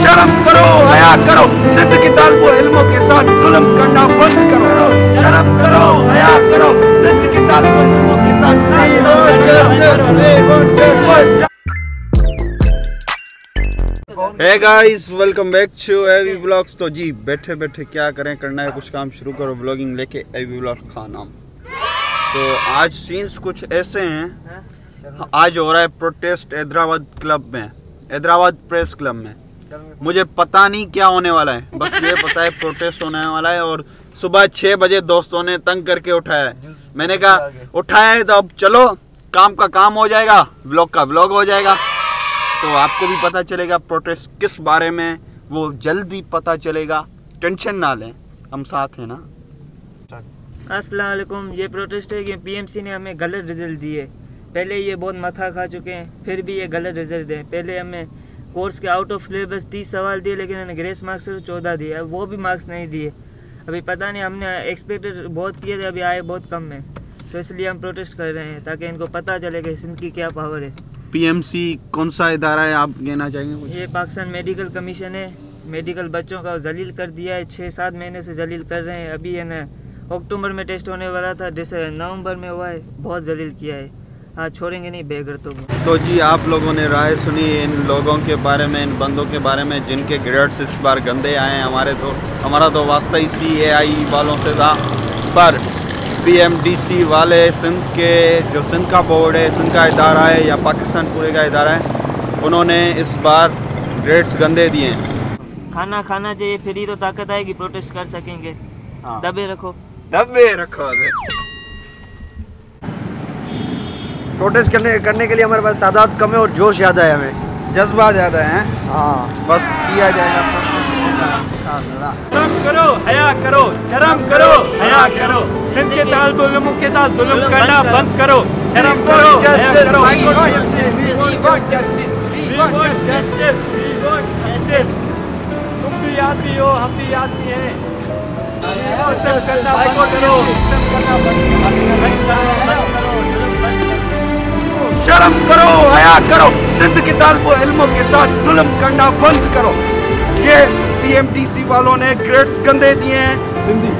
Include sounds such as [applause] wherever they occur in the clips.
शर्म करो हया करो। सिंध की तालब इल्मों के साथ जुल्म करना बंद करो। शर्म करो हया करो। सिंध की तालब इल्मों के साथ है guys welcome back to AV blogs तो जी बैठे बैठे क्या करें? करना है कुछ काम शुरू करो ब्लॉगिंग लेके एवी ब्लॉग का नाम। तो आज सीन्स कुछ ऐसे हैं। आज हो रहा है प्रोटेस्ट हैदराबाद क्लब में। हैदराबाद प्रेस क्लब में। मुझे पता नहीं क्या होने वाला है। बस ये पता है प्रोटेस्ट होने वाला है और सुबह छह बजे दोस्तों ने तंग करके उठाया है। मैंने कहा उठाया है तो अब चलो काम का काम हो जाएगा व्लॉग का व्लॉग हो जाएगा। तो आपको भी पता चलेगा प्रोटेस्ट किस बारे में वो जल्दी पता चलेगा। टेंशन ना लें हम साथ हैं ना। अस्सलाम वालेकुम ये प्रोटेस्ट है कि पीएमसी ने हमें गलत रिज़ल्ट दिए। पहले ये बहुत मथा खा चुके हैं फिर भी ये गलत रिज़ल्ट दें पहले हमें कोर्स के आउट ऑफ़ सिलेबस तीस सवाल दिए लेकिन उन्होंने ग्रेस मार्क्स सिर्फ़ चौदह दिए। अब वो भी मार्क्स नहीं दिए। अभी पता नहीं हमने एक्सपेक्टेड बहुत किए थे अभी आए बहुत कम है। तो इसलिए हम प्रोटेस्ट कर रहे हैं ताकि इनको पता चले कि सिंध की क्या पावर है। पीएमसी कौन सा इदारा है आप कहना चाहेंगे कुछ? ये पाकिस्तान मेडिकल कमीशन है। मेडिकल बच्चों का जलील कर दिया है छः सात महीने से जलील कर रहे हैं। अभी है ना अक्टूबर में टेस्ट होने वाला था जैसे नवंबर में हुआ है बहुत जलील किया है। छोड़ेंगे नहीं बेघर तो तो जी आप लोगों ने राय सुनी इन लोगों के बारे में इन बंदों के बारे में जिनके ग्रेड्स इस बार गंदे आए हैं। हमारे तो हमारा तो वास्ता ही सी ए आई वालों से था। पर पीएमडीसी वाले सिंध के जो सिंध का बोर्ड है सिंध का इदारा है या पाकिस्तान पूरे का इदारा है उन्होंने इस बार ग्रेड्स गंदे दिए हैं। खाना खाना चाहिए फिर ही तो ताकत आएगी प्रोटेस्ट कर सकेंगे। हाँ। दबे रखो। दबे रखो। प्रोटेस्ट करने करने के लिए हमारे पास तादाद कम है और जोश ज़्यादा है हमें। जज्बा ज़्यादा है। हाँ। बस किया जाएगा शर्म करो हया करो शर्म करो हया करो। सिंध के तालब के साथ जुल्म करना बंद करो शर्म करो हया करो. तुम भी आदमी हो हम भी आदमी हैं। करना बंद करो। हया करो। सिंध की तालब इल्मों के साथ जुल्म करना बंद करो। ये पीएमडीसी वालों ने ग्रेड्स गंदे दिए हैं। सिंधी।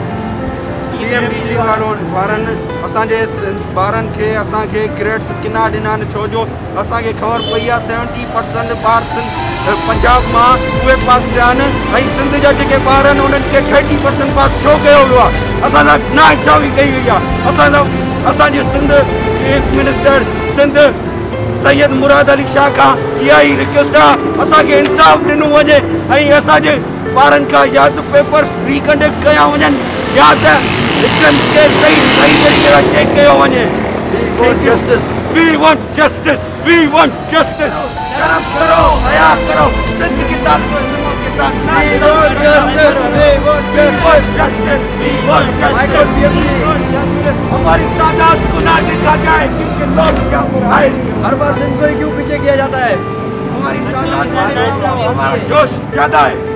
पीएमडीसी वालों ॿारनि असांजे ॿारनि खे असांखे ग्रेड्स किना ॾिना आहिनि छो जो असांखे ख़बर पई आहे सेवनटी परसेंट ॿार सिंध पंजाब माँ उहे पास थिया आहिनि ऐं सिंध जा जेके ॿार आहिनि उन्हनि खे थर्टी परसेंट पास छो कयो वियो आहे असां सां नाइंसाफ़ी कई वई आहे असांजा असांजे सिंध चीफ मिनिस्टर सिंध सैयद मुराद अली शाह खां इहा ई रिक्वेस्ट आहे असांखे इंसाफ़ ॾिनो वञे ऐं असांजे ॿारनि खां या त पेपर्स रिकंडक्ट कया वञनि। या त खे सही सही तरीक़े सां चेक कयो वञे। We want justice. We want justice. शर्म करो हया करो सिंध की इल्मों के साथ We want justice. We want justice. We want justice. We want justice. हमारी तादाद को ना देखा जाए क्योंकि लोग क्या बुराई हर बार सिंध को ही क्यों पीछे किया जाता है हमारी तादाद हमारा जोश ज़्यादा है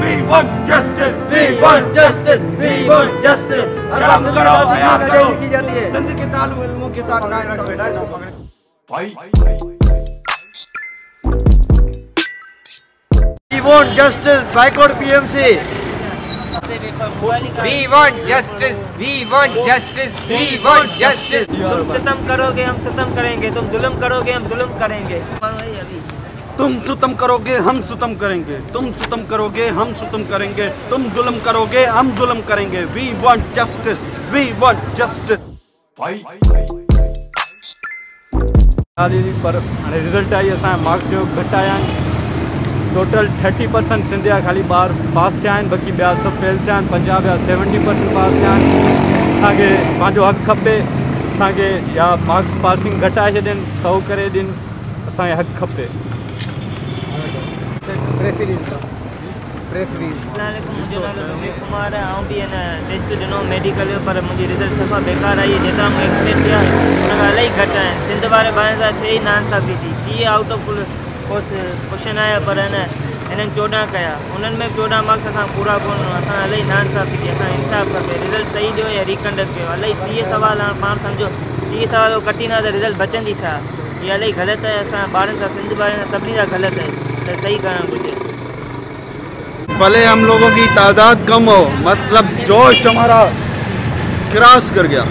We want justice. We want justice. We want justice. हर बार शर्म सिंध करो को हया नाजायज करो की जाती है सिंध के तालब इल्मों के साथ ना We want justice, boycott PMC. We want justice. We want justice. We want justice. तुम सितम करोगे हम सितम करेंगे। तुम जुल्म करोगे हम जुल्म करेंगे। तुम सुतम करोगे हम सुतम करेंगे। तुम सुतम करोगे हम सुतम करेंगे। तुम जुल्म करोगे हम जुल्म करेंगे। We want justice we want justice पर रिज़ल्ट आई असांजा मार्क्स जो घटि आया आहिनि टोटल थर्टी परसेंट सिंध जा ख़ाली ॿार पास थिया आहिनि बाक़ी ॿिया सभु फेल थिया आहिनि पंजाब जा सेवनटी परसेंट पास थिया आहिनि असांखे पंहिंजो हक़ु खपे असांखे या मार्क्स पासिंग घटाए छॾनि सौ करे ॾियनि असांखे हक़ु खपे। मुंहिंजो नालो विवेक कुमार आहे ऐं बि आहे टेस्ट ॾिनो मेडिकल जो पर मुंहिंजी रिज़ल्ट सफ़ा बेकार आई जेतिरा मूंखे एक्सपेक्ट कया हुन खां इलाही घटि आहिनि सिंध वारे ॿारनि सां थिए ई नाइंसाफ़ी थी। जीअं आउट ऑफ़ क्वेश्चन आया, पर न हिननि चोॾहं कया। चोॾहं मार्क्स असां पूरा कोन असां इलाही नाइंसाफ़ी थी, असां इंसाफ़ खपे, रिज़ल्ट सही ॾियो या रिकंडक्ट कयो। इलाही टीह सुवाल पाण सम्झो, टीह सुवाल कटींदा त रिज़ल्ट बचंदी छा? इहा इलाही ग़लति आहे, असां ॿारनि सिंध ॿारनि सां, सभिनी सां ग़लति आहे, त सही करणु घुरिजे। भले हम लोगों की तादाद कम हो मतलब जोश हमारा क्रॉस कर गया।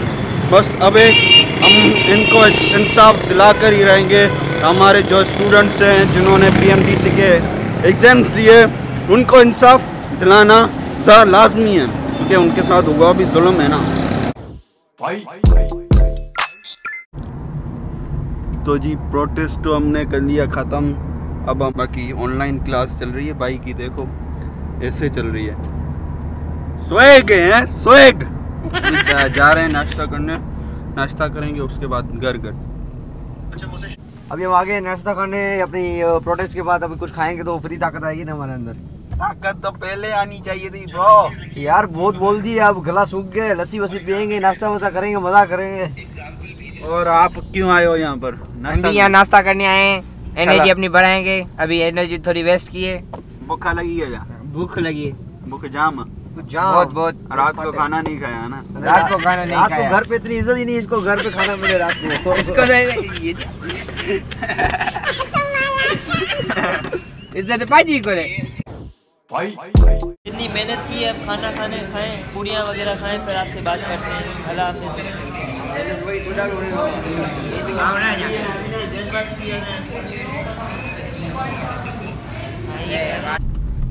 बस अब एक हम इनको इंसाफ दिला कर ही रहेंगे। हमारे जो स्टूडेंट्स हैं जिन्होंने पीएमडीसी के एग्ज़ाम्स दिए उनको इंसाफ दिलाना ज़्यादा लाजमी है कि उनके साथ हुआ भी जुल्म है ना। तो जी प्रोटेस्ट तो हमने कर लिया ख़त्म। अब हम बाकी ऑनलाइन क्लास चल रही है भाई की देखो ऐसे चल रही है। स्वेग है स्वेग। जा, जा रहे हैं नाश्ता करने। नाश्ता करेंगे उसके बाद घर घर अभी हम आगे नाश्ता करने अपनी प्रोटेस्ट के बाद अभी कुछ खाएँगे तो फ्री ताकत आएगी ना हमारे अंदर। ताकत तो पहले आनी चाहिए थी ब्रो यार बहुत बोल दिए अब गला सूख गए लस्सी वस्सी पियेंगे नाश्ता वास्ता करेंगे मज़ा करेंगे। और आप क्यों आए हो यहाँ पर? यहाँ नाश्ता करने आए एनर्जी अपनी बढ़ाएँगे। अभी एनर्जी थोड़ी वेस्ट की है। भूखा लगी है भूख लगी है। भूख जाम। बहुत बहुत। रात को खाना नहीं खाया ना? रात को खाना नहीं खाया। घर पे इतनी इज़्ज़त ही नहीं इसको घर पे खाना मिले रात को। इसको तो ये [laughs] इज़्ज़त पाजी करे इतनी मेहनत की है अब खाना खाने खाएँ पूड़ियाँ वगैरह खाएँ फिर आपसे बात करते हैं। अल्लाह हाफिज़।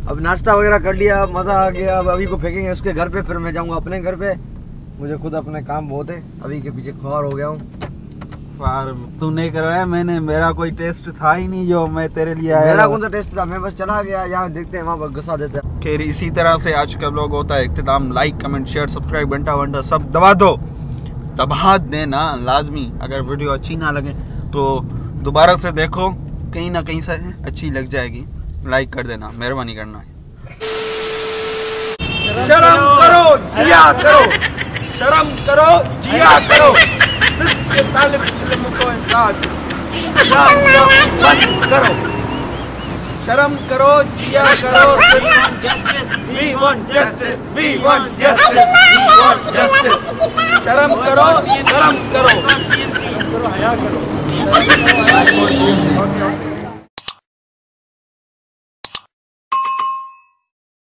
अब नाश्ता वगैरह कर लिया मज़ा आ गया। अब अभी को फेंकेंगे उसके घर पे फिर मैं जाऊँगा अपने घर पे। मुझे खुद अपने काम बहुत है अभी के पीछे खुआर हो गया हूँ। पर तू नहीं करवाया मैंने मेरा कोई टेस्ट था ही नहीं जो मैं तेरे लिए आया मेरा कौन सा टेस्ट था? मैं बस चला गया यहाँ देखते हैं वहाँ पर घुसा देते हैं। खैर इसी तरह से आज का ब्लॉग होता है। इख्तिताम लाइक कमेंट शेयर सब्सक्राइब घंटा वंटा सब दबा दो। दबा देना लाजमी। अगर वीडियो अच्छी ना लगे तो दोबारा से देखो कहीं ना कहीं से अच्छी लग जाएगी। लाइक कर देना मेहरबानी करना। शर्म करो जिया करो। शर्म करो जिया करो। मुझको इंसाफ। बस करो। शर्म करो जिया करो we want justice we want justice we want justice. शर्म करो शर्म करो। करो हया करो ओके ओके